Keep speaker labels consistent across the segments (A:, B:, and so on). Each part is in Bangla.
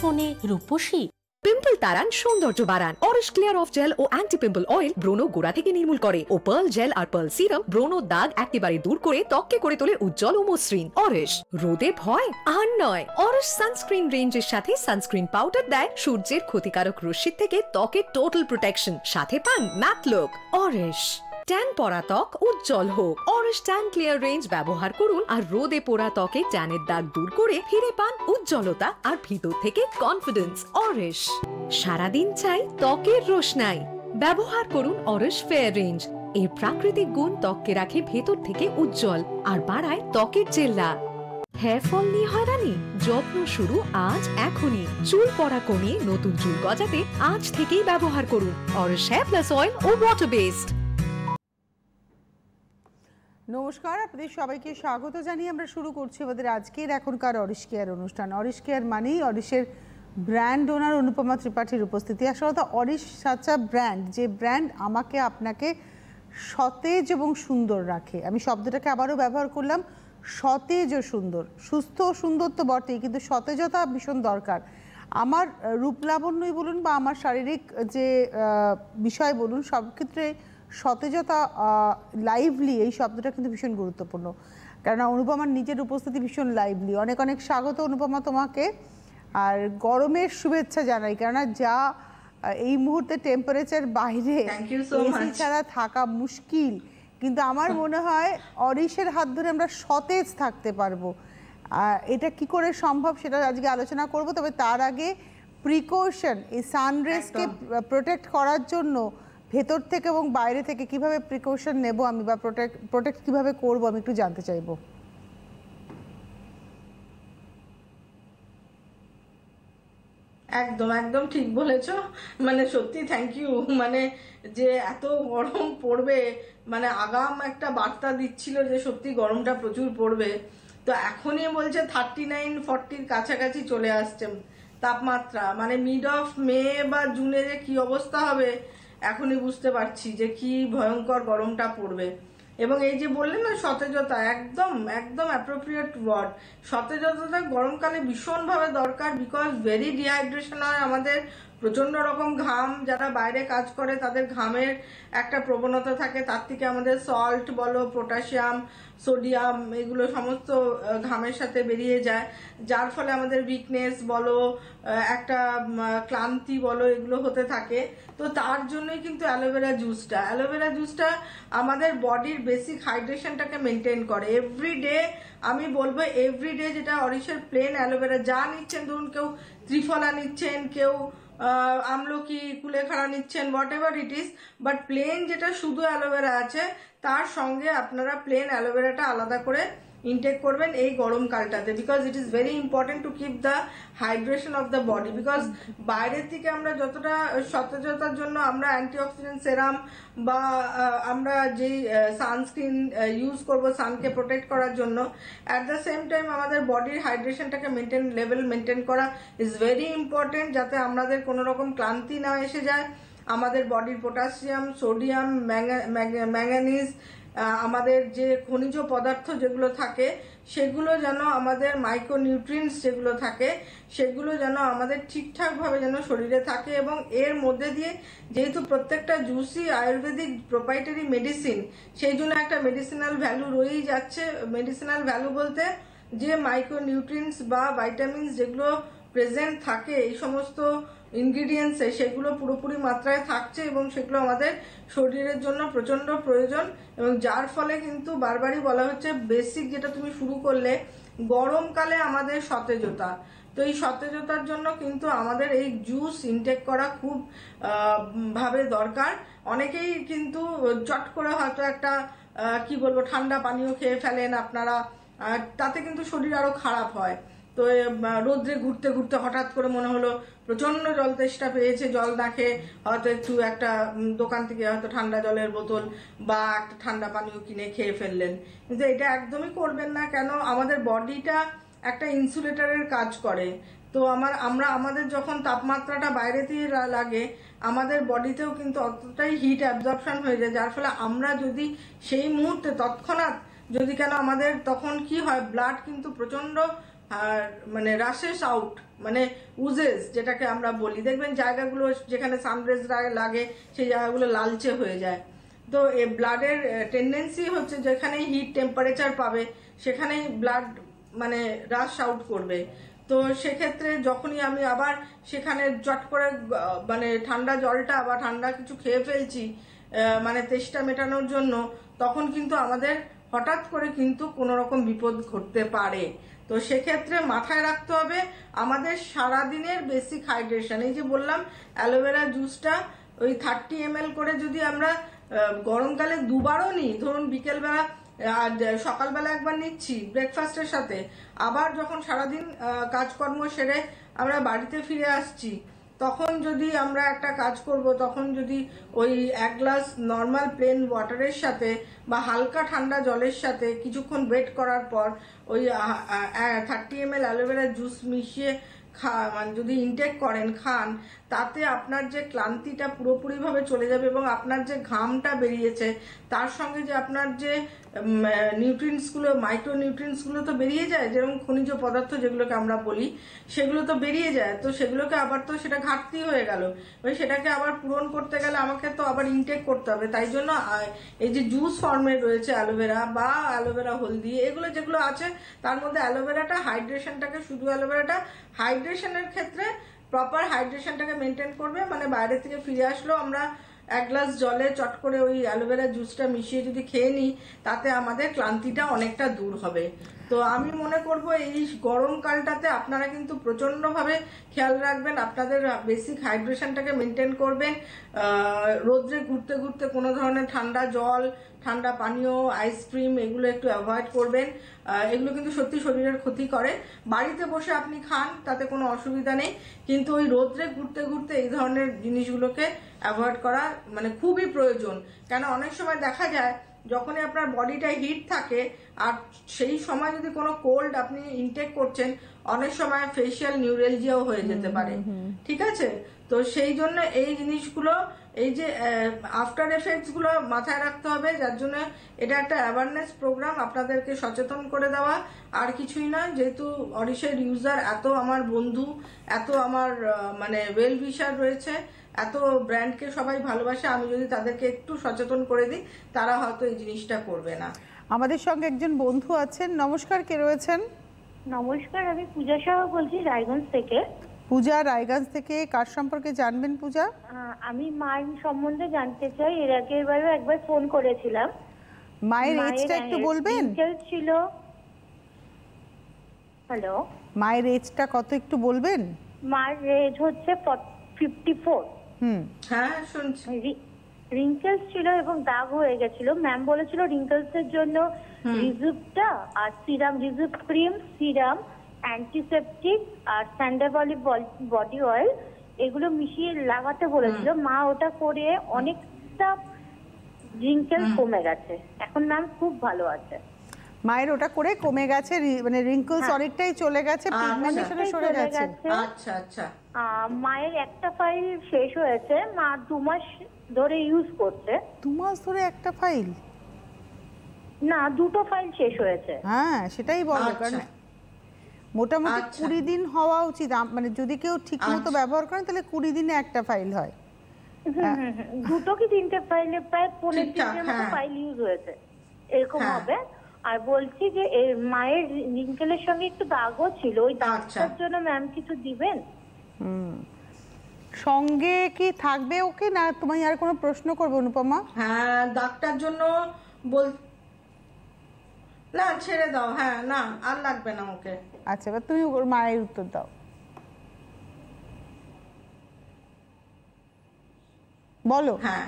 A: ফোনে রূপসী।
B: পিম্পল তাড়ান সৌন্দর্য বাড়ান। অরিশ ক্লিয়ার অফ জেল ও অ্যান্টি পিম্পল অয়েল ব্রোনো গোড়া থেকে নির্মূল করে ও পার্ল জেল আর পার্ল সিরাম ব্রোনো দাগ একেবারে দূর করে ত্বককে করে তোলে উজ্জ্বল ও মসৃণ। অরেশ রোদে ভয় আর নয়। অরিশ সানস্ক্রিন রেঞ্জের সাথে সানস্ক্রিন পাউডার দেয় সূর্যের ক্ষতিকারক রশ্মির থেকে ত্বকের টোটাল প্রোটেকশন সাথে পান ম্যাট লুক অরিশ ট্যান পরা ত্বক উজ্জ্বল হোক। অরিশ ট্যান ক্লিয়ার রেঞ্জ ব্যবহার করুন আর রোদে পোড়া ত্বকে ট্যানের দাগ দূর করে ফিরে পান উজ্জ্বলতা আর ভিতর থেকে কনফিডেন্স অরিশ। সারাদিন চাই ত্বকের রোশনাই। ব্যবহার করুন অরিশ ফেয়ার রেঞ্জ। এর প্রাকৃতিক গুণ ত্বককে রাখে ভেতর থেকে উজ্জ্বল আর বাড়ায় ত্বকের জেল্লা। হেয়ার ফল নিয়ে হয়রানি? যত্ন শুরু আজ এখনই। চুল পড়া কমিয়ে নতুন চুল গজাতে আজ থেকেই ব্যবহার করুন। অরিশ হেয়ার প্লাস অয়েল ও ওয়াটার বেসড
C: নমস্কার, আপনাদের সবাইকে স্বাগত জানিয়ে আমরা শুরু করছি আমাদের আজকের এখনকার অরিশ কেয়ার অনুষ্ঠান। অরিশ কেয়ার মানেই অরিশের ব্র্যান্ড ওনার অনুপমা ত্রিপাঠীর উপস্থিতি। আসলে তো অরিশ সাচা ব্র্যান্ড যে ব্র্যান্ড আমাকে আপনাকে সতেজ এবং সুন্দর রাখে। আমি শব্দটাকে আবারও ব্যবহার করলাম, সতেজ ও সুন্দর। সুস্থ ও সুন্দর তো বটেই, কিন্তু সতেজতা ভীষণ দরকার। আমার রূপলাবণ্যই বলুন বা আমার শারীরিক যে বিষয় বলুন, সব ক্ষেত্রে সতেজতা লাইভলি এই শব্দটা কিন্তু ভীষণ গুরুত্বপূর্ণ। কেননা অনুপমার নিজের উপস্থিতি ভীষণ লাইভলি অনেক অনেক স্বাগত অনুপমা তোমাকে। আর গরমের শুভেচ্ছা জানাই। কেননা যা এই মুহূর্তে টেম্পারেচার বাইরে
D: much.
C: ছাড়া থাকা মুশকিল। কিন্তু আমার মনে হয় অরিশের হাত ধরে আমরা সতেজ থাকতে পারব। এটা কি করে সম্ভব সেটা আজকে আলোচনা করব। তবে তার আগে প্রিকশন এই সানরেজকে প্রোটেক্ট করার জন্য ভেতর থেকে এবং বাইরে থেকে কীভাবে প্রিকশন নেব আমি বা প্রোটেক্ট প্রোটেক্ট কীভাবে করব আমি একটু জানতে চাইব।
D: একদম একদম ঠিক বলেছ। মানে সত্যি থ্যাংক ইউ মানে যে এত গরম পড়বে মানে আগাম একটা বার্তা দিচ্ছিল যে সত্যি গরমটা প্রচুর পড়বে। তো এখনই বলছে থার্টি নাইন ফর্টির কাছাকাছি চলে আসছে তাপমাত্রা। মানে মিড অফ মে বা জুনে যে কি অবস্থা হবে এখনই বুঝতে পারছি যে কি ভয়ঙ্কর গরমটা পড়বে। এবং এই যে বললেন না সতেজতা, একদম একদম অ্যাপ্রোপ্রিয়েট ওয়ার্ড সতেজতা গরমকালে ভীষণভাবে দরকার বিকজ ভেরি ডিহাইড্রেশন হয় আমাদের প্রচণ্ড রকম ঘাম, যারা বাইরে কাজ করে তাদের ঘামের একটা প্রবণতা থাকে। তার থেকে আমাদের সল্ট বলো পটাশিয়াম সোডিয়াম এগুলো সমস্ত ঘামের সাথে বেরিয়ে যায়। যার ফলে আমাদের উইকনেস বলো একটা ক্লান্তি বলো, এগুলো হতে থাকে। তো তার জন্যই কিন্তু অ্যালোভেরা জুসটা। অ্যালোভেরা জুসটা আমাদের বডির বেসিক হাইড্রেশনটাকে মেনটেন করে। এভরি ডে আমি বলব এভরি ডে যেটা অরিশের প্লেন অ্যালোভেরা, যা নিচ্ছেন, ধরুন কেউ ত্রিফলা নিচ্ছেন, কেউ আমলকি, কুলেখাড়া নিচ্ছেন whatever it is but plain যেটা শুধু অ্যালোভেরা আছে, তার সঙ্গে আপনারা প্লেন অ্যালোভেরাটা আলাদা করে ইনটেক করবেন এই গরমকালটাতে because it is very important to keep the hydration of the body because বাইরের থেকে আমরা যতটা সতেজতার জন্য আমরা অ্যান্টিঅক্সিডেন্ট সেরাম বা আমরা যেই সানস্ক্রিন ইউজ করব সানকে প্রোটেক্ট করার জন্য অ্যাট দ্য সেম টাইম আমাদের বডির হাইড্রেশনটাকে মেনটেন লেভেল মেনটেন করা ইজ ভেরি ইম্পর্টেন্ট যাতে আমাদের কোনো রকম ক্লান্তি না এসে যায়। আমাদের বডির পটাশিয়াম সোডিয়াম ম্যাঙ্গানিজ আমাদের যে খনিজ পদার্থ যেগুলো থাকে, সেগুলো যেন আমাদের মাইক্রোনিউট্রিয়েন্টস যেগুলো থাকে, সেগুলো যেন আমাদের ঠিকঠাকভাবে যেন শরীরে থাকে এবং এর মধ্যে দিয়ে যেহেতু প্রত্যেকটা জুসি আয়ুর্বেদিক প্রোপাইটারি মেডিসিন সেই জন্য একটা মেডিসিনাল ভ্যালু রয়েই যাচ্ছে। মেডিসিনাল ভ্যালু বলতে যে মাইক্রোনিউট্রিয়েন্টস বা ভাইটামিনস যেগুলো প্রেজেন্ট থাকে, এই সমস্ত ইনগ্রিডিয়েন্টসে সেগুলো পুরোপুরি মাত্রায় থাকছে এবং সেগুলো আমাদের শরীরের জন্য প্রচণ্ড প্রয়োজন এবং যার ফলে কিন্তু বারবারই বলা হচ্ছে বেসিক যেটা তুমি শুরু করলে, গরমকালে আমাদের সতেজতা। তো এই সতেজতার জন্য কিন্তু আমাদের এই জুস ইনটেক করা খুব ভাবে দরকার। অনেকেই কিন্তু চট করে হয়তো একটা কি বলব, ঠান্ডা পানীয় খেয়ে ফেলেন আপনারা তাতে কিন্তু শরীর আরও খারাপ হয়। তো রোদ্রে ঘুরতে ঘুরতে হঠাৎ করে মনে হলো প্রচণ্ড জল তেষ্টা পেয়েছে, জল না খেয়ে হয়তো একটু একটা দোকান থেকে হয়তো ঠান্ডা জলের বোতল বা একটা ঠান্ডা পানীয় কিনে খেয়ে ফেললেন। কিন্তু এটা একদমই করবেন না কেন? আমাদের বডিটা একটা ইনসুলেটরের কাজ করে। তো আমার, আমরা, আমাদের যখন তাপমাত্রাটা বাইরে দিয়ে লাগে, আমাদের বডিতেও কিন্তু অতটাই হিট অ্যাবজর্পশন হয়ে যায়, যার ফলে আমরা যদি সেই মুহূর্তে তৎক্ষণাৎ যদি কেন আমাদের, তখন কি হয় ব্লাড কিন্তু প্রচণ্ড আর মানে রাশেস আউট মানে উজেস যেটাকে আমরা বলি। দেখবেন জায়গাগুলো যেখানে সানরেজ লাগে, সেই জায়গাগুলো লালচে হয়ে যায়। তো এ ব্লাডের টেন্ডেন্সি হচ্ছে যেখানে হিট টেম্পারেচার পাবে, সেখানেই ব্লাড মানে রাশ আউট করবে। তো সেক্ষেত্রে যখনই আমি আবার সেখানে চট করে মানে ঠান্ডা জলটা বা ঠান্ডা কিছু খেয়ে ফেলছি মানে তেষ্টা মেটানোর জন্য, তখন কিন্তু আমাদের হঠাৎ করে কিন্তু কোনো রকম বিপদ ঘটতে পারে। তো সেক্ষেত্রে মাথায় রাখতে হবে আমাদের সারাদিনের বেসিক হাইড্রেশন এই যে বললাম অ্যালোভেরা জুসটা ওই থার্টি এম করে যদি আমরা গরমকালে দুবারও নিই, ধরুন বিকেলবেলা আর সকালবেলা একবার নিচ্ছি ব্রেকফাস্টের সাথে, আবার যখন সারাদিন কাজকর্ম সেরে আমরা বাড়িতে ফিরে আসছি তখন যদি আমরা একটা কাজ করব, তখন যদি ওই এক গ্লাস নর্মাল প্লেন ওয়াটারের সাথে বা হালকা ঠান্ডা জলের সাথে কিছুক্ষণ ওয়েট করার পর ওই থার্টি এম এল অ্যালোভেরার জুস মিশিয়ে খা মানে যদি ইনটেক করেন, খান তাতে আপনার যে ক্লান্তিটা পুরোপুরিভাবে চলে যাবে এবং আপনার যে ঘামটা বেরিয়েছে, তার সঙ্গে যে আপনার যে নিউট্রিয়েন্টসগুলো মাইক্রো নিউট্রিয়েন্টসগুলো তো বেরিয়ে যায় যেরকম খনিজ পদার্থ যেগুলোকে আমরা বলি, সেগুলো তো বেরিয়ে যায়। তো সেগুলোকে আবার তো সেটা ঘাটতি হয়ে গেল। এবার সেটাকে আবার পূরণ করতে গেলে আমাকে তো আবার ইনটেক করতে হবে। তাই জন্য এই যে জুস ফর্মে রয়েছে অ্যালোভেরা বা অ্যালোভেরা হলদি, এগুলো যেগুলো আছে, তার মধ্যে অ্যালোভেরাটা হাইড্রেশনটাকে শুধু অ্যালোভেরাটা হাইড্রেশনের ক্ষেত্রে প্রপার হাইড্রেশনটাকে মেনটেন করবে মানে বাইরে থেকে ফিরে আসলেও আমরা এক গ্লাস জলে চট করে ওই অ্যালোভেরা জুসটা মিশিয়ে যদি খেয়ে নিই, তাতে আমাদের ক্লান্তিটা অনেকটা দূর হবে। তো আমি মনে করব এই গরমকালটাতে আপনারা কিন্তু প্রচণ্ডভাবে খেয়াল রাখবেন, আপনাদের বেসিক হাইড্রেশনটাকে মেনটেন করবেন। রোদ্রে ঘুরতে ঘুরতে কোনো ধরনের ঠান্ডা জল ঠান্ডা পানীয় আইসক্রিম এগুলো একটু অ্যাভয়েড করবেন। এগুলো কিন্তু সত্যি শরীরের ক্ষতি করে। বাড়িতে বসে আপনি খান তাতে কোনো অসুবিধা নেই। কিন্তু ওই রোদ্রে ঘুরতে ঘুরতে এই ধরনের জিনিসগুলোকে অ্যাভয়েড করা মানে খুবই প্রয়োজন। কেন অনেক সময় দেখা যায় যখনই আপনার বডিটা হিট থাকে আর সেই সময় যদি কোনো কোল্ড আপনি ইনটেক করছেন অনেক সময় ফেসিয়াল নিউরেলজিয়াও হয়ে যেতে পারে। ঠিক আছে? তো সেই জন্য এই জিনিসগুলো এই যে আফটার এফেক্টসগুলো মাথায় রাখতে হবে যার জন্য এটা একটা অ্যাওয়ারনেস প্রোগ্রাম আপনাদেরকে সচেতন করে দেওয়া। আর কিছুই না যেহেতু অরিশের ইউজার এত আমার বন্ধু এত আমার মানে ওয়েল উইশার রয়েছে এত ব্র্যান্ডকে সবাই ভালোবাসে আমি যদি তাদেরকে একটু সচেতন করে দিই তারা হয়তো এই জিনিসটা করবে না।
C: আমাদের সঙ্গে একজন বন্ধু আছেন। নমস্কার কে রয়েছেন?
A: নমস্কার আমি পূজা সাহা বলছি রায়গঞ্জ থেকে।
C: পূজা রায়গঞ্জ থেকে কার সম্পর্কে জানবেন পূজা?
A: আমি মায়ের সম্বন্ধে জানতে চাই। এর আগের বারও একবার ফোন করেছিলাম।
C: মায়ের এজটা একটু বলবেন?
A: ছিল। হ্যালো?
C: মায়ের এজটা কত একটু বলবেন?
A: মায়ের এজ হচ্ছে ফিফটি ফোর
C: হুম।
D: হ্যাঁ শুনছি।
A: রিঙ্কেলস ছিল এবং দাগ হয়ে গেছিল। ম্যাম বলেছিল রিঙ্কেলস এর জন্য রিজুপটা আর serum Rejuv cream serum antiseptic আর স্যান্ডাবলি বডি অয়েল এগুলো মিশিয়ে লাগাতে বলেছিল। মা ওটা করে অনেকটা রিঙ্কেল কমে গেছে। এখন ম্যাম খুব ভালো আছে।
C: মায়ের ওটা করে কমে গেছে মানে রিঙ্কলস
A: হ্যাঁ।
C: অনেকটাই চলে গেছে
D: আচ্ছা।
C: পিগমেন্টেশনে সরে গেছে।
D: আচ্ছা আচ্ছা।
A: আহ, মায়ের একটা ফাইল শেষ হয়েছে। মা দু মাস ধরে ইউজ করছে।
C: দু মাস ধরে একটা ফাইল
A: না দুটো ফাইল শেষ হয়েছে।
C: হ্যাঁ সেটাই বলো।
D: আচ্ছা।
C: কারণ মোটামুটি
D: আচ্ছা।
C: কুড়ি দিন হওয়া উচিত মানে যদি কেউ ঠিক মতো
D: আচ্ছা।
C: ব্যবহার করেন তাহলে কুড়ি দিনে একটা ফাইল হয়।
A: দুটো কি তিনটে ফাইলে প্রায় পনেরো তিনটের মতো
D: হ্যাঁ।
A: ফাইল ইউজ হয়েছে এরকম
D: হ্যাঁ।
A: হবে আর বলছি যে এর মায়ের রিঙ্কেলের সঙ্গে একটু দাগও ছিল ওই
D: আচ্ছা।
A: দাগটার জন্য ম্যাম কিছু দিবেন
C: হুম সঙ্গে কি থাকবে ওকে না তোমায় আর কোনো প্রশ্ন করবে অনুপমা
D: হ্যাঁ ডাক্তার জন্য বল না ছেড়ে দাও হ্যাঁ না আর লাগবে না ওকে
C: আচ্ছা এবার তুমি ওর মায়ের উত্তর দাও। বলো।
D: হ্যাঁ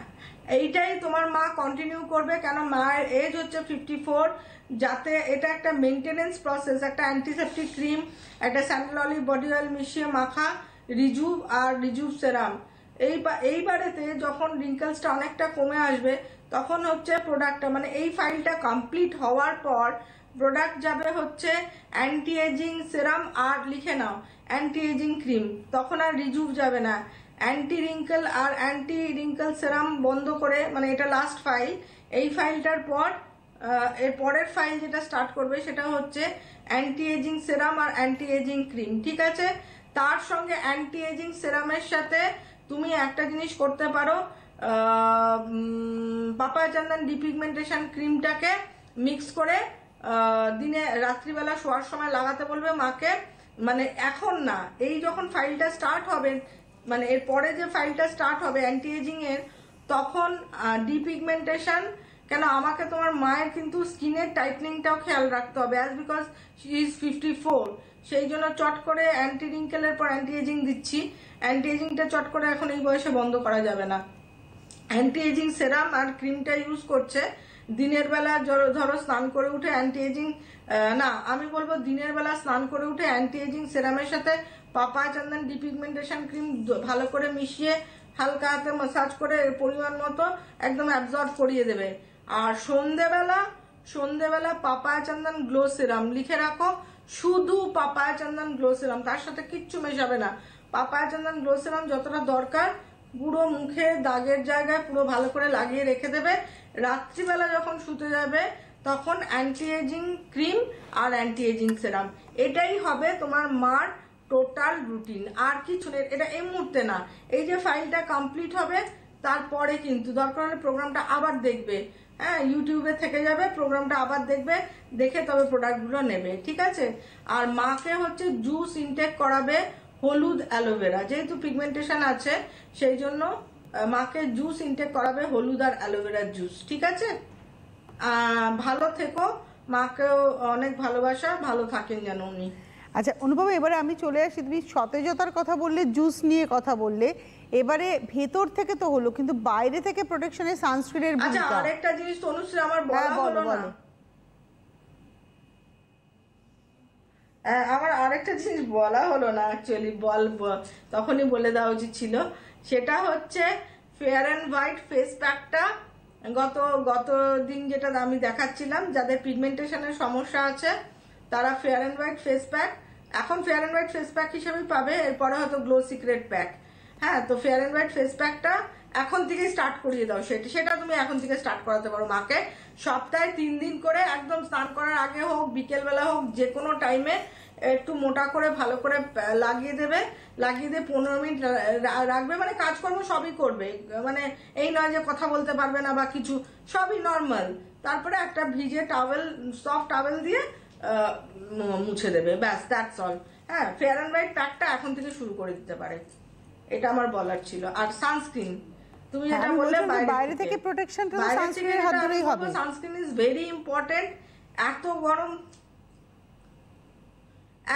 D: এইটাই তোমার মা কন্টিনিউ করবে, কেন মায়ের এজ হচ্ছে ফিফটি ফোর যাতে এটা একটা মেনটেনেন্স প্রসেস একটা অ্যান্টিসেপটিক ক্রিম একটা স্যান্ডেল বডি অয়েল মিশিয়ে মাখা রিজুভ আর রিজুভ সেরাম এই এইবারেতে যখন রিঙ্কেলসটা অনেকটা কমে আসবে, তখন হচ্ছে প্রোডাক্টটা মানে এই ফাইলটা কমপ্লিট হওয়ার পর প্রোডাক্ট যাবে হচ্ছে অ্যান্টি এজিং সেরাম আর লিখে নাও অ্যান্টি এজিং ক্রিম তখন আর রিজুভ যাবে না। অ্যান্টি রিঙ্কেল আর অ্যান্টি রিঙ্কেল সেরাম বন্ধ করে মানে এটা লাস্ট ফাইল এই ফাইলটার পর এর পরের ফাইল যেটা স্টার্ট করবে সেটা হচ্ছে অ্যান্টি এজিং সেরাম আর অ্যান্টি এজিং ক্রিম ঠিক আছে? তার সঙ্গে অ্যান্টি এজিং সেরামের সাথে তুমি একটা জিনিস করতে পারো পাপা চন্দন ডিপিগমেন্টেশন ক্রিমটাকে মিক্স করে দিনে রাত্রিবেলা শোয়ার সময় লাগাতে বলবে মাকে মানে এখন না, এই যখন ফাইলটা স্টার্ট হবে মানে এর পরে যে ফাইলটা স্টার্ট হবে অ্যান্টি এজিং এর, তখন ডিপিগমেন্টেশন কেন আমাকে তোমার মায়ের কিন্তু স্কিনের টাইটনিংটাও খেয়াল রাখতে হবে as because she is fifty four সেই জন্য চট করে অ্যান্টি রিঙ্কেলের পর অ্যান্টি এজিং দিচ্ছি অ্যান্টি এজিংটা চট করে এখন এই বয়সে বন্ধ করা যাবে না। অ্যান্টি এজিং সেরাম আর ক্রিমটা ইউজ করছে দিনের বেলা ধরো- স্নান করে উঠে অ্যান্টি এজিং না, আমি বলব দিনের বেলা স্নান করে উঠে অ্যান্টি এজিং সেরামের সাথে পাপা চন্দন ডিপিগমেন্টেশন ক্রিম ভালো করে মিশিয়ে হালকা হাতে মাসাজ করে পরিমাণ মতো একদম অ্যাবজর্ব করিয়ে দেবে। আর সন্ধেবেলা সন্ধেবেলা পাপায়া চন্দন গ্লো সিরাম লিখে রাখো, শুধু পাপায়া চন্দন গ্লো সিরাম তার সাথে কিচ্ছু মেশাবে না। পাপায়া চন্দন গ্লো সিরাম যতটা দরকার পুরো মুখে দাগের জায়গায় পুরো ভালো করে লাগিয়ে রেখে দেবে। রাত্রিবেলা যখন শুতে যাবে, তখন অ্যান্টি এজিং ক্রিম আর অ্যান্টি এজিং সেরাম এটাই হবে তোমার মার টোটাল রুটিন আর কিছু নেই, এটা এই মুহূর্তে না। এই যে ফাইলটা কমপ্লিট হবে, তারপরে কিন্তু দরকার হলে প্রোগ্রামটা আবার দেখবে। হ্যাঁ ইউটিউবে থেকে যাবে প্রোগ্রামটা আবার দেখবে, দেখে তবে প্রোডাক্টগুলো নেবে, ঠিক আছে? আর মাকে হচ্ছে জুস ইনটেক করাবে হলুদ অ্যালোভেরা যেহেতু পিগমেন্টেশন আছে সেই জন্য মাকে জুস ইনটেক করাবে হলুদ আর অ্যালোভেরার জুস ঠিক আছে? ভালো থেকো মাকেও অনেক ভালোবাসা ভালো থাকেন যেন উনি।
C: আচ্ছা অনুভব এবারে আমি চলে আসি তুমি সতেজতার কথা বললে জুস নিয়ে কথা বললে এবারে ভেতর থেকে তো হলো কিন্তু বাইরে থেকে প্রোটেকশনে সানস্ক্রিনের
D: আচ্ছা আরেকটা জিনিস তনুশ্রী আমার
C: হ্যাঁ, বলো,
D: হলো না
C: বলো।
D: হ্যাঁ, আমার আরেকটা জিনিস বলা হলো না অ্যাকচুয়ালি বল তখনই বলে দেওয়া উচিত ছিল। সেটা হচ্ছে ফেয়ার অ্যান্ড হোয়াইট ফেস প্যাকটা গত গত দিন যেটা আমি দেখাচ্ছিলাম, যাদের পিগমেন্টেশনের সমস্যা আছে, তারা fair and white face pack এখন fair and white face pack হিসেবেই পাবে, এরপরে হয়তো গ্লো সিক্রেট প্যাক হ্যাঁ তো ফেয়ার অ্যান্ড হোয়াইট ফেস প্যাকটা এখন থেকে স্টার্ট করিয়ে দাও। সেটা সেটা তুমি এখন থেকে স্টার্ট করাতে পারো মাকে। সপ্তাহে তিন দিন করে একদম স্নান করার আগে হোক, বিকেলবেলা হোক, যে কোনো টাইমে একটু মোটা করে, ভালো করে লাগিয়ে দেবে। লাগিয়ে দিয়ে পনেরো মিনিট রাখবে। মানে কাজকর্ম সবই করবে। মানে এই নয় যে কথা বলতে পারবে না বা কিছু, সবই নর্মাল তারপরে একটা ভিজে টাওয়েল সফট টাওয়েল দিয়ে মুছে দেবে। ব্যাস দ্যাটস অল হ্যাঁ ফেয়ার অ্যান্ড হোয়াইট প্যাকটা এখন থেকে শুরু করে দিতে পারে। এটা আমার বলার ছিল। আর সানস্ক্রিন তুমি
C: হ্যাঁ,
D: যেটা বললে
C: বাইরে থেকে। তো এর হাত ধরেই হবে।
D: সানস্ক্রিন ইজ ভেরি ইম্পর্টেন্ট এত গরম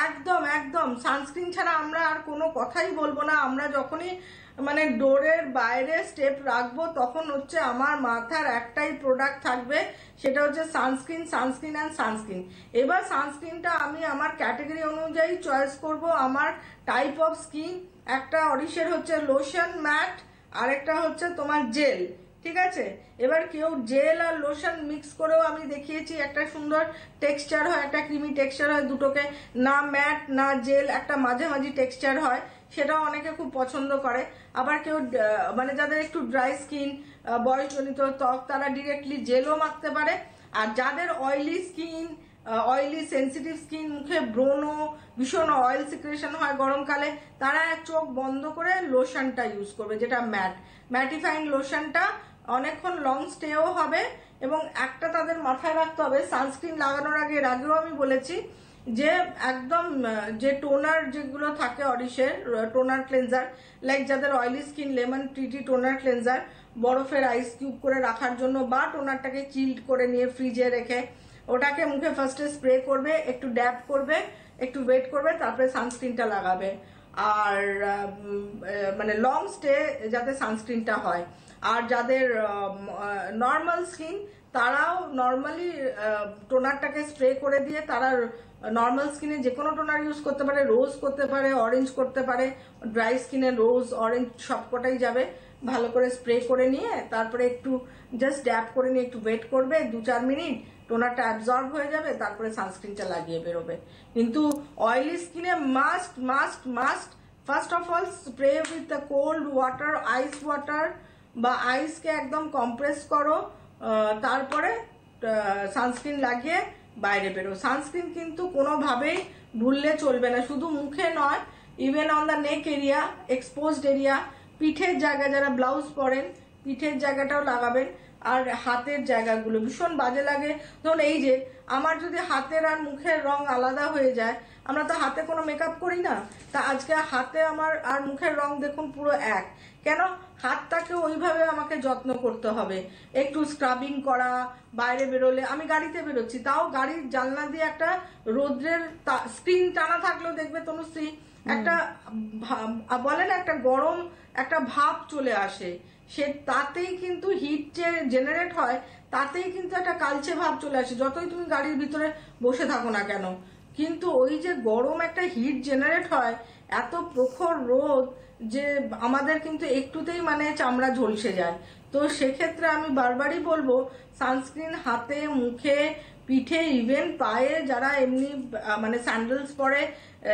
D: একদম একদম। সানস্ক্রিন ছাড়া আমরা আর কোনো কথাই বলব না। আমরা যখনই মানে ডোরের বাইরে স্টেপ রাখব তখন হচ্ছে আমার মাথার একটাই প্রোডাক্ট থাকবে সেটা হচ্ছে সানস্ক্রিন সানস্ক্রিন অ্যান্ড সানস্ক্রিন এবার সানস্ক্রিনটা আমি আমার ক্যাটাগরি অনুযায়ী চয়েস করব। আমার টাইপ অফ স্কিন একটা অরিশের হচ্ছে লোশন ম্যাট আরেকটা হচ্ছে তোমার জেল, ঠিক আছে? এবার কেউ জেল আর লোশন মিক্স করেও আমি দেখিয়েছি, একটা সুন্দর টেক্সচার হয়, একটা ক্রিমি টেক্সচার হয়, দুটোকে। না ম্যাট, না জেল, একটা মাঝামাঝি টেক্সচার হয়, সেটাও অনেকে খুব পছন্দ করে। আবার কেউ মানে যাদের একটু ড্রাই স্কিন বয়সজনিত ত্বক, তারা ডিরেক্টলি জেলও মাখতে পারে। আর যাদের oily skin oily sensitive skin মুখে ব্রোনো ভীষণ অয়েল সিক্রেশন হয় গরমকালে, তারা চোখ বন্ধ করে লোশনটা ইউজ করবে, যেটা ম্যাট। ম্যাটিফাইং লোশনটা অনেকক্ষণ লং স্টেও হবে এবং একটা তাদের মাথায় রাখতে হবে সানস্ক্রিন লাগানোর আগে, এর আগেও আমি বলেছি যে একদম যে টোনার যেগুলো থাকে অরিশের টোনার ক্লেনজার লাইক যাদের অয়েলি স্কিন লেমন ট্রিটি টোনার ক্লেনজার বরফের আইস কিউব করে রাখার জন্য বা টোনারটাকে চিল্ড করে নিয়ে ফ্রিজে রেখে ওটাকে মুখে ফার্স্টে স্প্রে করবে, একটু ড্যাপ করবে, একটু ওয়েট করবে, তারপরে সানস্ক্রিনটা লাগাবে। আর মানে লং স্টে যাতে সানস্ক্রিনটা হয়। আর যাদের নর্মাল স্কিন তারাও নর্মালি টোনারটাকে স্প্রে করে দিয়ে তারা নর্মাল স্কিনে যে কোনো টোনার ইউজ করতে পারে রোজ করতে পারে অরেঞ্জ করতে পারে ড্রাই স্কিনে রোজ অরেঞ্জ সবকটাই যাবে। ভালো করে স্প্রে করে নিয়ে তারপরে একটু জাস্ট ড্যাপ করে নিয়ে একটু ওয়েট করবে দু চার মিনিট। টোনারটা অ্যাবজর্ব হয়ে যাবে, তারপরে সানস্ক্রিনটা লাগিয়ে বেরোবে। কিন্তু অয়েলি স্কিনে must must must first of all spray with the cold water ice water বা আইসকে একদম কম্প্রেস করো তারপরে সানস্ক্রিন লাগিয়ে বাইরে বেরো। সানস্ক্রিন কিন্তু কোনোভাবেই ভুললে চলবে না, শুধু মুখে নয় even on the neck area exposed area পিঠের জায়গা যারা ব্লাউজ পরেন, পিঠের জায়গাটাও লাগাবেন। আর হাতের জায়গাগুলো ভীষণ বাজে লাগে। ধরুন এই যে আমার যদি হাতের আর মুখের রং আলাদা হয়ে যায় আমরা তো হাতে কোনো মেকআপ করি না। তা আজকে হাতে আমার আর মুখের রং দেখুন পুরো এক। কেন? হাতটাকে ওইভাবে আমাকে যত্ন করতে হবে। একটু স্ক্রাবিং করা বাইরে বেরোলে আমি গাড়িতে বেরোচ্ছি তাও গাড়ির জানলা দিয়ে একটা রোদ্রের স্ক্রিন টানা থাকলেও দেখবে তনুশ্রী একটা বলে না একটা গরম একটা ভাব চলে আসে। সে তাতেই কিন্তু হিট যে জেনারেট হয়, তাতেই কিন্তু একটা কালচে ভাব চলে আসে। যতই তুমি গাড়ির ভিতরে বসে থাকো না কেন, কিন্তু ওই যে গরম একটা হিট জেনারেট হয়, এত প্রখর রোদ যে আমাদের কিন্তু একটুতেই মানে চামড়া ঝলসে যায়। তো সেক্ষেত্রে আমি বারবারই বলব সানস্ক্রিন হাতে, মুখে, পিঠে ইভেন পায়ে যারা এমনি মানে স্যান্ডেলস পরে,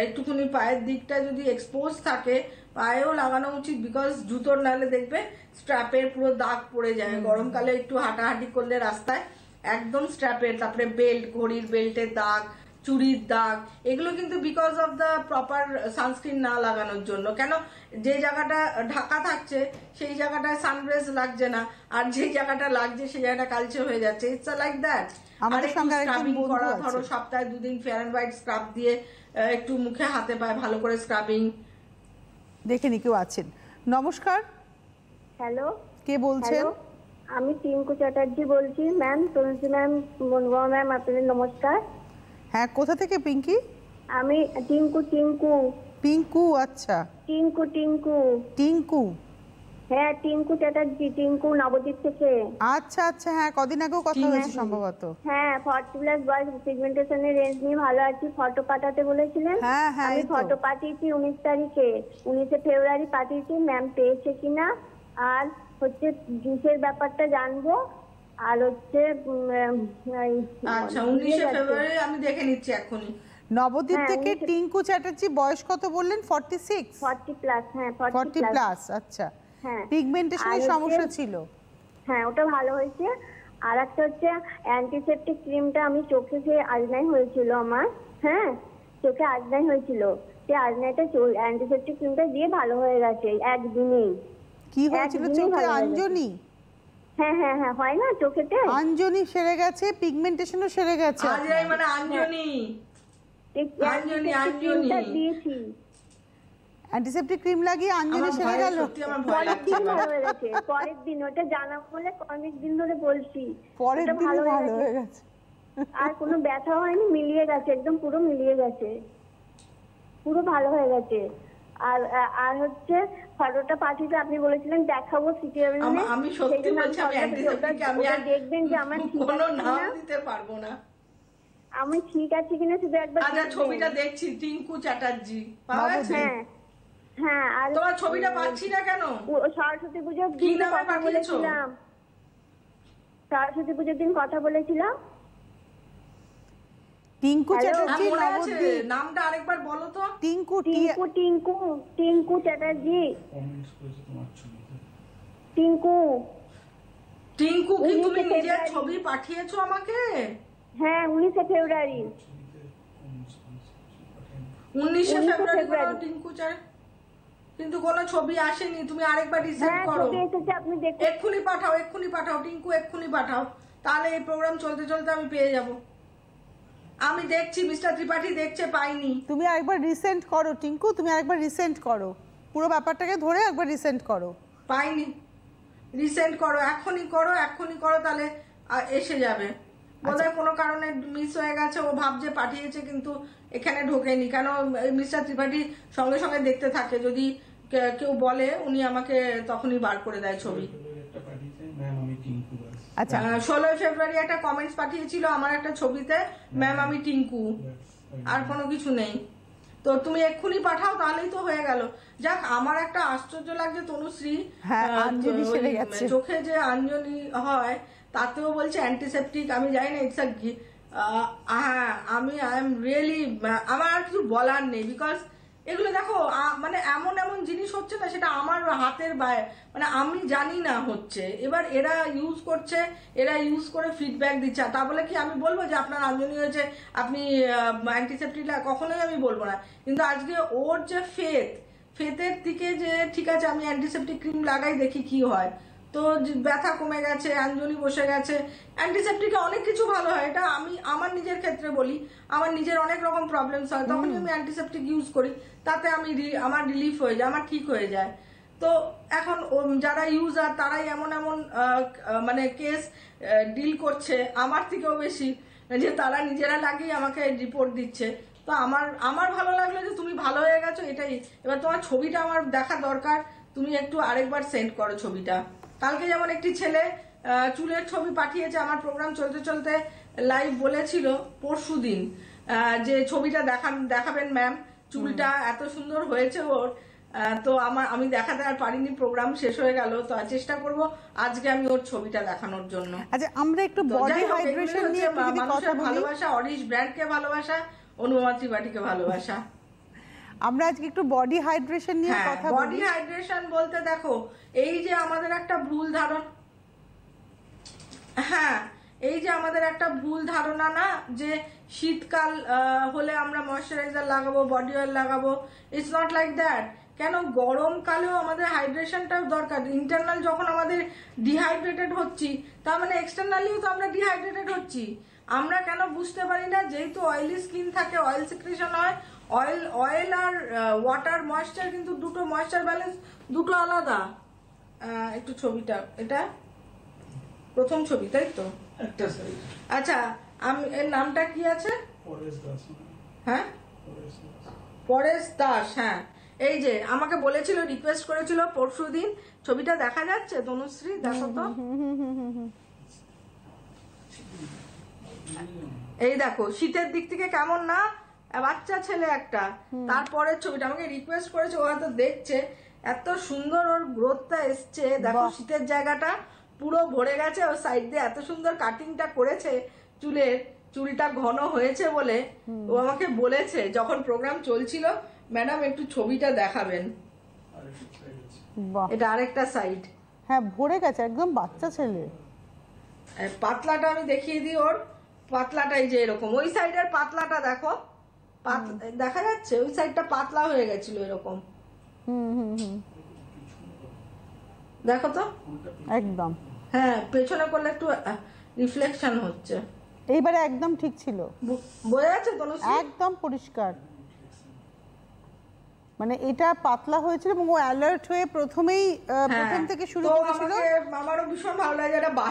D: একটুখানি পায়ের দিকটা যদি এক্সপোজ থাকে পায়েও লাগানো উচিত বিকজ জুতোর নালে দেখবে স্ট্র্যাপের পুরো দাগ পড়ে যায়। গরমকালে একটু হাঁটাহাঁটি করলে রাস্তায় একদম স্ট্র্যাপের তারপরে বেল্ট ঘড়ির বেল্টের দাগ চুরির দাগ এগুলো কিন্তু because of the proper sunscreen না লাগানোর জন্য। কেন? যে জায়গাটা ঢাকা থাকছে সেই জায়গাটায় সানরেজ লাগছে না আর যে জায়গাটা লাগছে সেই জায়গাটা কালচে হয়ে যাচ্ছে। ইটস লাইক দ্যাট
C: আমাদের সঙ্গে
D: স্ক্রাবিং করা ধরো সপ্তাহে দুদিন ফেয়ার অ্যান্ড হোয়াইট স্ক্রাব দিয়ে একটু মুখে হাতে পায়ে ভালো করে স্ক্রাবিং
C: দেখে নি কেউ আছেন? নমস্কার।
E: হ্যালো।
C: কে বলছেন?
E: আমি টিঙ্কু চ্যাটার্জি বলছি ma'am Tulsi ma'am Monga ma'am আপনাদের নমস্কার।
C: হ্যাঁ কোথা থেকে পিঙ্কি?
E: আমি টিঙ্কু টিঙ্কু।
C: পিঙ্কু আচ্ছা।
E: টিঙ্কু টিঙ্কু।
C: টিঙ্কু।
E: হ্যাঁ টিঙ্কু চ্যাটার্জি টিঙ্কু নবদ্বীপ থেকে।
C: আচ্ছা আচ্ছা হ্যাঁ কদিন আগেও কথা হয়েছে সম্ভবত।
E: হ্যাঁ ফর্টি প্লাস বয়স পিগমেন্টেশনের রেঞ্জ নিয়ে ভালো আছি। ফটো পাঠাতে বলেছিলেন?
C: হ্যাঁ, হ্যাঁ,
E: আমি ফটো পাঠিয়েছি উনিশ তারিখে। উনিশে ফেব্রুয়ারি পাঠিয়েছি ম্যাম পেয়েছে কিনা? আর হচ্ছে জুসের ব্যাপারটা জানব। আর হচ্ছে
D: আচ্ছা উনিশে ফেব্রুয়ারি আমি দেখে নিচ্ছি এখনই
C: নবদ্বীপ
E: হ্যাঁ,
C: থেকে টিঙ্কু চ্যাটার্জি বয়স কত বললেন? ফর্টি সিক্স
E: ফর্টি প্লাস হ্যাঁ
C: ফর্টি
E: প্লাস
C: আচ্ছা।
E: হ্যাঁ।
C: পিগমেন্টেশনের সমস্যা ছিল?
E: হ্যাঁ ওটা ভালো হয়েছে। আর একটা হচ্ছে অ্যান্টিসেপটিক ক্রিমটা আমি চোখে যে আজনাই হয়েছিল আমার হ্যাঁ চোখে আজনাই হয়েছিল সেই আজনাইটা অ্যান্টিসেপটিক ক্রিমটা দিয়ে ভালো হয়ে গেছে একদিনেই।
C: কি হয়েছিল চোখে?
E: ভালো হয়ে হ্যাঁ হ্যাঁ হ্যাঁ না চোখেতে?
C: আঞ্জনি সেরে গেছে পিগমেন্টেশনও সেরে গেছে।
D: আজ এই মানে
E: antiseptic
D: আঞ্জনি।
E: ক্রিমটা দিয়েছি।
C: অ্যান্টিসেপ্টিক ক্রিম লাগিয়ে আঞ্জনি সেরে গেল।
E: পরের দিন ভালো হয়ে গেছে। পরের দিন ওটা জানা বলে অনেক দিন ধরে বলছি।
C: পরের দিনই
E: ভালো হয়ে গেছে। আর কোনো ব্যথা হয়নি মিলিয়ে গেছে একদম পুরো মিলিয়ে গেছে। পুরো ভালো হয়ে গেছে। আর আর হচ্ছে ফটোটা পাঠিয়ে আপনি বলেছিলেন দেখাবো সিটি
D: আমি সত্যি বলছি আমি অ্যান্টিসেপ্টিক আমি
E: দেখবেন যে আমার ঠিক
D: কোনো
E: আছে
D: নাম
E: কিনা।
D: দিতে পারব না।
E: আমি ঠিক আছে কিনা শুধু একবার
D: আচ্ছা ছবিটা দেখছি টিঙ্কু চ্যাটার্জি। পাওয়া গেছে?
E: হ্যাঁ। হ্যাঁ আর
D: তোমার ছবিটা পাচ্ছি না কেন?
E: সরস্বতী পুজোর দিন কথা বলেছিলাম। সরস্বতী পুজোর দিন কথা বলেছিলাম।
C: টিঙ্কু চ্যাটার্জি নবদ্বীপ
D: নামটা আরেকবার বলো তো।
C: টিঙ্কু
E: টিঙ্কু টিঙ্কু টিঙ্কু চ্যাটার্জি। টিঙ্কু।
D: টিঙ্কু কি তুমি নিজের ছবি পাঠিয়েছো আমাকে?
E: হ্যাঁ উনিশে ফেব্রুয়ারি।
D: উনিশে ফেব্রুয়ারি টিঙ্কু চার কিন্তু কোনো ছবি আসেনি তুমি আরেকবার রিসেন্ট
E: হ্যাঁ
D: করো। এক্ষুনি পাঠাও এক্ষুনি পাঠাও টিঙ্কু এক্ষুনি পাঠাও। তাহলে এই প্রোগ্রাম চলতে চলতে আমি পেয়ে যাব। আমি দেখছি মিস্টার ত্রিপাঠী দেখছে পাইনি।
C: তুমি আরেকবার রিসেন্ট করো টিঙ্কু তুমি আরেকবার রিসেন্ট করো। পুরো ব্যাপারটাকে ধরে একবার রিসেন্ট করো।
D: পাইনি। রিসেন্ট করো এখনই করো এখনই করো তাহলে এসে যাবে। বোধহয় কোনো কারণে মিস হয়ে গেছে ও ভাবছে পাঠিয়েছে কিন্তু এখানে ঢোকেনি। কেন মিস্টার ত্রিপাঠী সঙ্গে সঙ্গে দেখতে থাকে যদি কেউ বলে উনি আমাকে তখনই বার করে দেয় ছবি।
C: আচ্ছা।
D: ষোলোই ফেব্রুয়ারি একটা কমেন্টস পাঠিয়েছিল আমার একটা ছবিতে ম্যাম আমি টিঙ্কু। আর কোনো কিছু নেই। তো তুমি এক্ষুনি পাঠাও তাহলেই তো হয়ে গেল। যাক আমার একটা আশ্চর্য লাগছে তনুশ্রী।
C: হ্যাঁ।
D: চোখে যে আঞ্জলি হয় তাতেও বলছে অ্যান্টিসেপটিক আমি জানি না ইটস হ্যাঁ আমি আই এম রিয়েলি আমার আর কিছু বলার নেই বিকজ এগুলো দেখো মানে এমন এমন জিনিস হচ্ছে না, সেটা আমার হাতের বাইরে মানে আমি জানি না হচ্ছে। এবার এরা ইউজ করছে, এরা ইউজ করে ফিডব্যাক দিচ্ছে। তা বলে কি আমি বলব যে, আপনার আমজনি হয়েছে আপনি অ্যান্টিসেপ্টিক কখনোই আমি বলব না। কিন্তু আজকে ওর যে ফেথ ফেতের দিকে যে, ঠিক আছে, আমি অ্যান্টিসেপ্টিক ক্রিম লাগাই, দেখি কি হয়। তো ব্যথা কমে গেছে আঞ্জলি বসে গেছে অ্যান্টিসেপ্টিকে অনেক কিছু ভালো হয়। এটা আমি আমার নিজের ক্ষেত্রে বলি আমার নিজের অনেক রকম প্রবলেমস হয় তখন আমি অ্যান্টিসেপ্টিক ইউজ করি তাতে আমি আমার রিলিফ হয়ে যায় আমার ঠিক হয়ে যায়। তো এখন যারা ইউজার তারাই এমন এমন মানে কেস ডিল করছে আমার থেকেও বেশি যে তারা নিজেরা লাগিয়ে আমাকে রিপোর্ট দিচ্ছে। তো আমার আমার ভালো লাগল যে তুমি ভালো হয়ে গেছো এটাই। এবার তোমার ছবিটা আমার দেখা দরকার তুমি একটু আরেকবার সেন্ড করো ছবিটা। কালকে যেমন একটি ছেলে চুলের ছবি পাঠিয়েছে আমার প্রোগ্রাম চলতে চলতে লাইভ বলেছিল পরশু দিন। যে ছবিটা দেখান দেখাবেন ম্যাম চুলটা এত সুন্দর হয়েছে ওর। আহ, তো আমার আমি দেখাতে আর পারিনি প্রোগ্রাম শেষ হয়ে গেল তো চেষ্টা করব আজকে আমি ওর ছবিটা দেখানোর জন্য।
C: আচ্ছা আমরা একটু বডি হাইড্রেশন নিয়ে
D: মানুষের
C: কথা বলি।
D: ভালোবাসা অরিশ ব্র্যান্ডকে ভালোবাসা অনুপমা ত্রিপাঠীকে ভালোবাসা।
C: আমরা আজকে একটু বডি হাইড্রেশন নিয়ে
D: হ্যাঁ
C: কথা
D: বডি হাইড্রেশন বলতে দেখো এই যে আমাদের একটা ভুল ধারণা হ্যাঁ এই যে আমাদের একটা ভুল ধারণা না যে শীতকাল হলে আমরা ময়শ্চারাইজার লাগাবো বডি অয়েল লাগাবো ইটস নট লাইক দ্যাট কেন গরমকালেও আমাদের হাইড্রেশনটাও দরকার। ইন্টারনাল যখন আমাদের ডিহাইড্রেটেড হচ্ছি তার মানে এক্সটার্নালিও তো আমরা ডিহাইড্রেটেড হচ্ছি। আমরা কেন বুঝতে পারি না যেহেতু অয়েলি স্কিন থাকে অয়েল সিক্রেশন হয় অয়েল অয়েল আর ওয়াটার ময়েশ্চার কিন্তু দুটো ময়েশ্চার ব্যালেন্স দুটো আলাদা। একটু ছবিটা এটা? প্রথম ছবি তাই তো?
F: একটা
D: আচ্ছা আমি এর নামটা কি আছে? হ্যাঁ?
F: পরেশ দাস।
D: পরেশ দাস হ্যাঁ। এই যে আমাকে বলেছিল রিকোয়েস্ট করেছিল পরশু দিন ছবিটা দেখা যাচ্ছে তনুশ্রী? দেখো তো। এই দেখো শীতের দিক থেকে কেমন না? বাচ্চা ছেলে একটা। তারপরের ছবিটা আমাকে রিকোয়েস্ট করেছে ও হয়তো দেখছে। এত সুন্দর ওর গ্রোথটা এসছে। দেখো শীতের জায়গাটা পুরো ভরে গেছে ওর সাইড দিয়ে এত সুন্দর কাটিংটা করেছে চুলের। চুলটা ঘন হয়েছে বলে ও আমাকে বলেছে যখন প্রোগ্রাম চলছিল ম্যাডাম একটু ছবিটা দেখাবেন। এটা আরেকটা সাইড
C: হ্যাঁ ভরে গেছে একদম বাচ্চা ছেলে।
D: পাতলাটা আমি দেখিয়ে দিই ওর। পাতলাটাই যে এরকম। ওই সাইডের পাতলাটা দেখো। দেখা যাচ্ছে ওই সাইডটা পাতলা হয়ে গেছিল এরকম। দেখো তো।
C: একদম।
D: হ্যাঁ পেছনে করলে একটু রিফ্লেকশন হচ্ছে।
C: এইবারে একদম ঠিক ছিল।
D: বোঝা যাচ্ছে তনুশ্রী
C: একদম পরিষ্কার। মানে এটা পাতলা হয়েছিল এবং ও অ্যালার্ট হয়ে প্রথমেই
D: হ্যাঁ,
C: প্রথম থেকে শুরু
D: তো
C: করেছিল।
D: আমারও ভীষণ ভালো লাগে এটা বা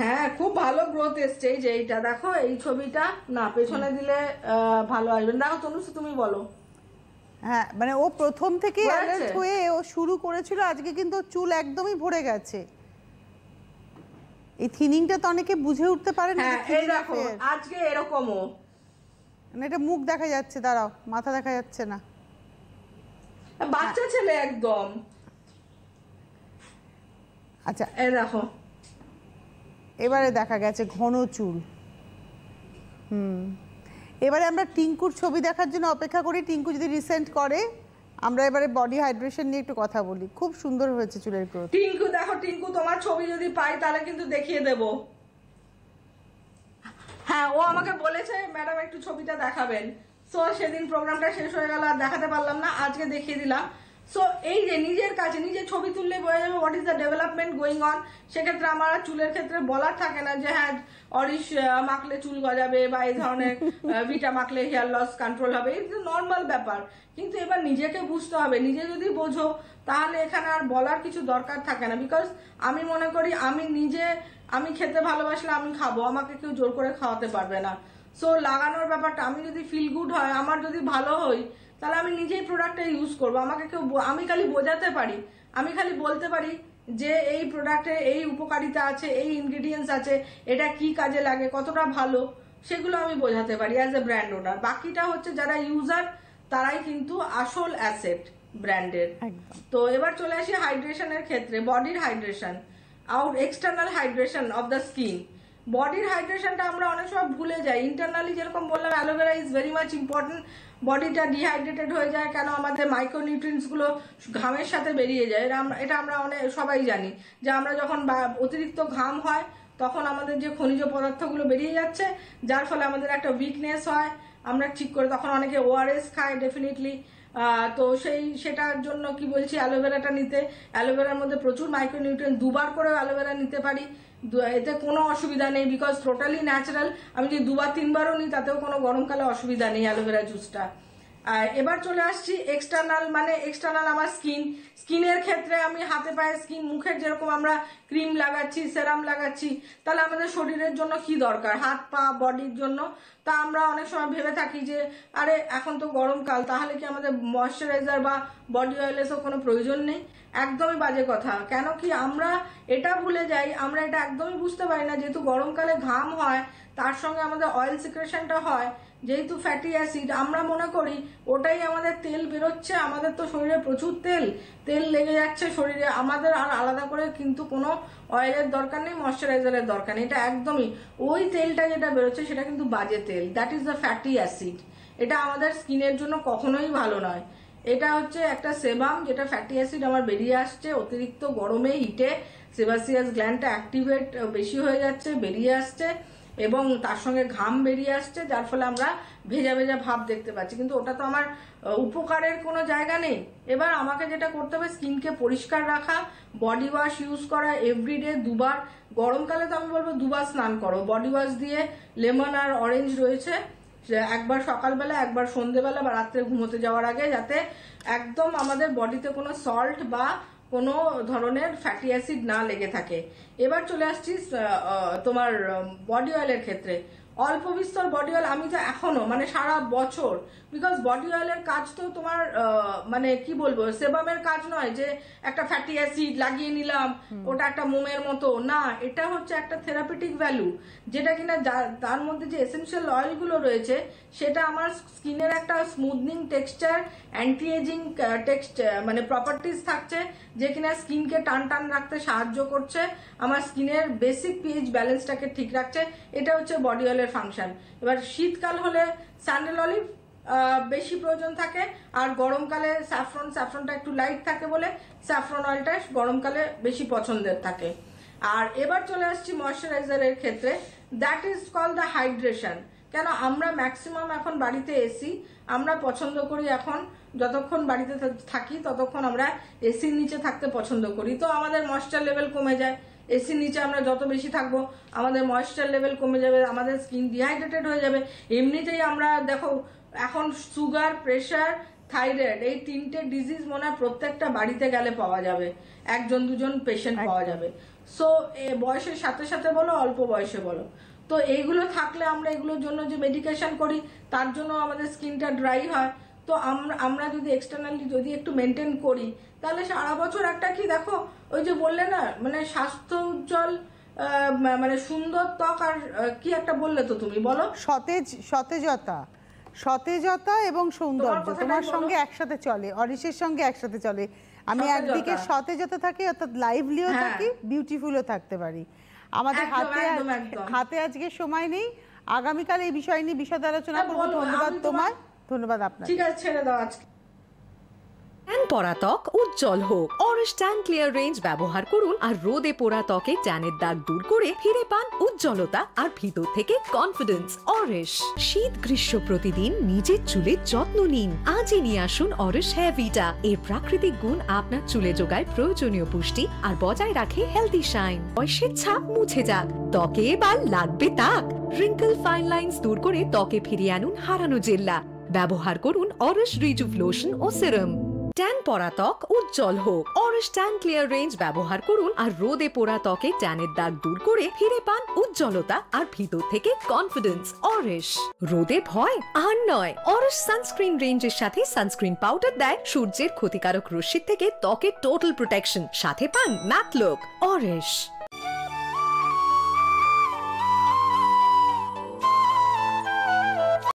D: হ্যাঁ খুব ভালো গ্রোথ এসছে। এই যে এইটা দেখো এই ছবিটা না পেছনে দিলে ভালো আসবে দেখো তনুশ্রী তুমি বলো।
C: হ্যাঁ মানে ও প্রথম থেকে অ্যালার্ট হয়ে ও শুরু করেছিল আজকে কিন্তু চুল একদমই ভরে গেছে। এই থিনিংটা তো অনেকে বুঝে উঠতে পারে না
D: হ্যাঁ এই দেখো আজকে এরকমও
C: মানে এটা মুখ দেখা যাচ্ছে দাঁড়াও মাথা দেখা যাচ্ছে না।
D: বাচ্চা ছেলে একদম।
C: আচ্ছা।
D: এই দেখো।
C: এবারে দেখা গেছে ঘন চুল। হুম। এবারে আমরা টিঙ্কুর ছবি দেখার জন্য অপেক্ষা করি। টিঙ্কু যদি রিসেন্ট করে, আমরা এবারে বডি হাইড্রেশন নিয়ে একটু কথা বলি। খুব সুন্দর হয়েছে চুলের গ্রোথ
D: টিঙ্কু, দেখো টিঙ্কু, তোমার ছবি যদি পাই, তাহলে কিন্তু দেখিয়ে দেব। হ্যাঁ ও আমাকে বলেছে, ম্যাডাম, একটু ছবিটা দেখাবেন। সো সেদিন প্রোগ্রামটা শেষ হয়ে গেল, আর দেখাতে পারলাম না। আজকে দেখিয়ে দিলাম। সো এই যে নিজের কাছে নিজে ছবি তুললে বোঝা যাবে what is the development going on সেক্ষেত্রে আমার চুলের ক্ষেত্রে বলার থাকে না যে হ্যাঁ অরিশ মাখলে চুল গজাবে বা এই ধরনের ভিটা মাখলে হেয়ার লস কন্ট্রোল হবে। এই নর্মাল ব্যাপার। কিন্তু এবার নিজেকে বুঝতে হবে। নিজে যদি বোঝো তাহলে এখানে আর বলার কিছু দরকার থাকে না। বিকজ আমি মনে করি আমি নিজে আমি খেতে ভালোবাসলে আমি খাব। আমাকে কেউ জোর করে খাওয়াতে পারবে না। সো লাগানোর ব্যাপারটা আমি যদি ফিল গুড হয় আমার যদি ভালো হই তাহলে আমি নিজেই প্রোডাক্টটা ইউজ করব। আমাকে কেউ আমি খালি বোঝাতে পারি। আমি খালি বলতে পারি যে এই প্রোডাক্টে এই উপকারিতা আছে এই ইনগ্রিডিয়েন্টস আছে এটা কি কাজে লাগে কতটা ভালো সেগুলো আমি বোঝাতে পারি অ্যাজ এ ব্র্যান্ড ওনার বাকিটা হচ্ছে যারা ইউজার তারাই কিন্তু আসল অ্যাসেট ব্র্যান্ডের তো এবার চলে আসি হাইড্রেশনের ক্ষেত্রে। বডির hydration out external hydration of the skin বডির হাইড্রেশনটা আমরা অনেক সময় ভুলে যাই। ইন্টারনালি যেরকম বললাম aloe vera is very much important বডিটা ডিহাইড্রেটেড হয়ে যায় কেন আমাদের মাইক্রোনিউট্রিয়েন্টসগুলো ঘামের সাথে বেরিয়ে যায়। এটা আমরা এটা আমরা অনেক সবাই জানি যে আমরা যখন অতিরিক্ত ঘাম হয়, তখন আমাদের যে খনিজ পদার্থগুলো বেরিয়ে যাচ্ছে, যার ফলে আমাদের একটা উইকনেস হয়। আমরা ঠিক করে তখন অনেকে ওআরএস খায় ডেফিনেটলি তো সেই সেটার জন্য কি বলছি, অ্যালোভেরাটা নিতে। অ্যালোভেরার মধ্যে প্রচুর মাইক্রোনিউট্রিয়েন্ট দুবার করে অ্যালোভেরা নিতে পারি। এতে কোনো অসুবিধা নেই বিকজ টোটালি ন্যাচারাল আমি যদি দুবার, তিনবারও নিই, তাতেও কোনো গরমকালে অসুবিধা নেই অ্যালোভেরা জুসটা। এবার চলে আসছি এক্সটার্নাল মানে এক্সটার্নাল আমার স্কিন স্কিনের ক্ষেত্রে আমি হাতে পায়ে স্কিন মুখের যেরকম আমরা ক্রিম লাগাচ্ছি সেরাম লাগাচ্ছি, তাহলে আমাদের শরীরের জন্য কি দরকার? হাত, পা বডির জন্য? তা আমরা অনেক সময় ভেবে থাকি যে, আরে এখন তো গরমকাল তাহলে কি আমাদের ময়শ্চারাইজার বা বডি অয়েলেসও কোনো প্রয়োজন নেই? একদমই বাজে কথা। কেন কি আমরা এটা ভুলে যাই, আমরা এটা একদমই বুঝতে পারি না। যেহেতু গরমকালে ঘাম হয়, তার সঙ্গে আমাদের অয়েল সিক্রেশনটা হয় যেহেতু ফ্যাটি অ্যাসিড আমরা মনে করি ওটাই আমাদের তেল বেরোচ্ছে, আমাদের তো শরীরে প্রচুর তেল তেল লেগে যাচ্ছে শরীরে, আমাদের আর আলাদা করে কিন্তু কোনো অয়েলের দরকার নেই ময়শ্চারাইজারের দরকার নেই, এটা একদমই, ওই তেলটা যেটা বেরোচ্ছে সেটা কিন্তু বাজে তেল that is the fatty acid এটা আমাদের স্কিনের জন্য কখনোই ভালো নয়, এটা হচ্ছে একটা সেবাম যেটা ফ্যাটি অ্যাসিড আমার বেরিয়ে আসছে, অতিরিক্ত গরমে হিটে সেবাসিয়াস গ্ল্যান্ডটা অ্যাক্টিভেট বেশি হয়ে যাচ্ছে, বেরিয়ে আসছে এবং তার সঙ্গে ঘাম বেরিয়ে আসছে, যার ফলে আমরা ভেজা ভেজা ভাব দেখতে পাচ্ছি। কিন্তু ওটা তো আমার উপকারের কোনো জায়গা নেই। এবার আমাকে যেটা করতে হবে, স্কিনকে পরিষ্কার রাখা, বডি ওয়াশ ইউজ করা এভরিডে দুবার। গরমকালে তো আমি বলব দুবার স্নান করো। বডি ওয়াশ দিয়ে লেমন আর অরেঞ্জ রয়েছে একবার সকালবেলা, একবার সন্ধেবেলা বা রাত্রে ঘুমোতে যাওয়ার আগে, যাতে একদম আমাদের বডিতে কোনো সল্ট বা কোনো ধরনের ফ্যাটি অ্যাসিড না লেগে থাকে। এবার চলে আসছি তোমার বডি অয়েলের ক্ষেত্রে। অল্প বিস্তর বডি অয়েল আমি তো এখনও মানে সারা বছর বিকজ বডি অয়েলের কাজ তো তোমার মানে কি বলব সেবামের কাজ নয় যে একটা ফ্যাটি অ্যাসিড লাগিয়ে নিলাম ওটা একটা মোমের মতো। না এটা হচ্ছে একটা থেরাপিটিক ভ্যালু যেটা কিনা তার মধ্যে যে এসেনশিয়াল অয়েলগুলো রয়েছে সেটা আমার স্কিনের একটা smoothening texture anti ageing texture মানে প্রপার্টিস থাকছে যে কিনা স্কিনকে টান টান রাখতে সাহায্য করছে। আমার স্কিনের বেসিক পিএইচ ব্যালেন্সটাকে ঠিক রাখছে। এটা হচ্ছে বডি অয়েলের ফাংশন এবার শীতকাল হলে স্যান্ডেল অলিভ বেশি প্রয়োজন থাকে। আর গরমকালে স্যাফরন স্যাফরনটা একটু লাইট থাকে বলে স্যাফরন অয়েলটা গরমকালে বেশি পছন্দের থাকে। আর এবার চলে আসছি ময়শ্চারাইজারের ক্ষেত্রে। That is call the hydration কেন? আমরা ম্যাক্সিমাম এখন বাড়িতে এসি আমরা পছন্দ করি এখন। যতক্ষণ বাড়িতে থাকি, ততক্ষণ আমরা এসির নিচে থাকতে পছন্দ করি। তো আমাদের ময়েশ্চার লেভেল কমে যায়। এসির নিচে আমরা যত বেশি থাকব আমাদের ময়েশ্চার লেভেল কমে যাবে আমাদের স্কিন ডিহাইড্রেটেড হয়ে যাবে। এমনিতেই আমরা দেখো এখন সুগার প্রেশার থাইরয়েড এই তিনটে ডিজিজ মনে হয় প্রত্যেকটা বাড়িতে গেলে পাওয়া যাবে। একজন দুজন পেশেন্ট পাওয়া যাবে। সো বয়সের সাথে সাথে বলো অল্প বয়সে বলো। তো এইগুলো থাকলে আমরা এগুলোর জন্য যে মেডিকেশন করি তার জন্য আমাদের স্কিনটা ড্রাই হয়। তো আমরা আমরা যদি এক্সটার্নালি যদি একটু মেনটেন করি তাহলে সারা বছর একটা কি দেখো ওই যে বললে না মানে স্বাস্থ্য উজ্জ্বল মানে সুন্দর ত্বক আর কি একটা বললে তো তুমি বলো?
C: সতেজ সতেজতা সতেজতা এবং সৌন্দর্য তোমার সঙ্গে একসাথে চলে অরিশের সঙ্গে একসাথে চলে। আমি একদিকে সতেজতা থাকি অর্থাৎ লাইভলিও
D: হ্যাঁ।
C: থাকি বিউটিফুলও থাকতে পারি। আমাদের হাতে। হাতে আজকে সময় নেই। আগামীকাল এই বিষয় নিয়ে বিশদ আলোচনা
D: হ্যাঁ,
C: করব। ধন্যবাদ
D: তোমার-
C: ধন্যবাদ আপনার
D: ঠিক আছে ছেড়ে দাও আজকে।
B: ট্যান পরা ত্বক উজ্জ্বল হোক। অরেশ ট্যান ক্লিয়ার রেঞ্জ ব্যবহার করুন আর রোদে পোড়া ত্বকে ট্যানের দাগ দূর করে ফিরে পান উজ্জ্বলতা আর ভিতর থেকে কনফিডেন্স অরেশ শীত গ্রীষ্ম প্রতিদিন নিজের চুলের যত্ন নিন। আজই নিয়ে আসুন অরেশ হেয়ার ভিটা এর প্রাকৃতিক গুণ আপনার চুলে যোগায় প্রয়োজনীয় পুষ্টি আর বজায় রাখে হেলদি শাইন বয়সের ছাপ মুছে যাক। ত্বকে এবার লাগবে তাক। রিঙ্কল ফাইন লাইন্স দূর করে ত্বকে ফিরিয়ে আনুন হারানো জেল্লা। ব্যবহার করুন অরেশ রিজুভ লোশন ও সিরাম ট্যান পরা ত্বক উজ্জ্বল হোক। অরেশ ট্যান ক্লিয়ার রেঞ্জ ব্যবহার করুন আর রোদে পোড়া ত্বকে ট্যানের দাগ দূর করে ফিরে পান উজ্জ্বলতা আর ভিতর থেকে কনফিডেন্স অরেশ রোদে ভয় আর নয়। অরেশ সানস্ক্রিন রেঞ্জের সাথে সানস্ক্রিন পাউডার দেয় সূর্যের ক্ষতিকারক রশ্মির থেকে ত্বকের টোটাল প্রোটেকশন সাথে পান ম্যাট লুক অরেশ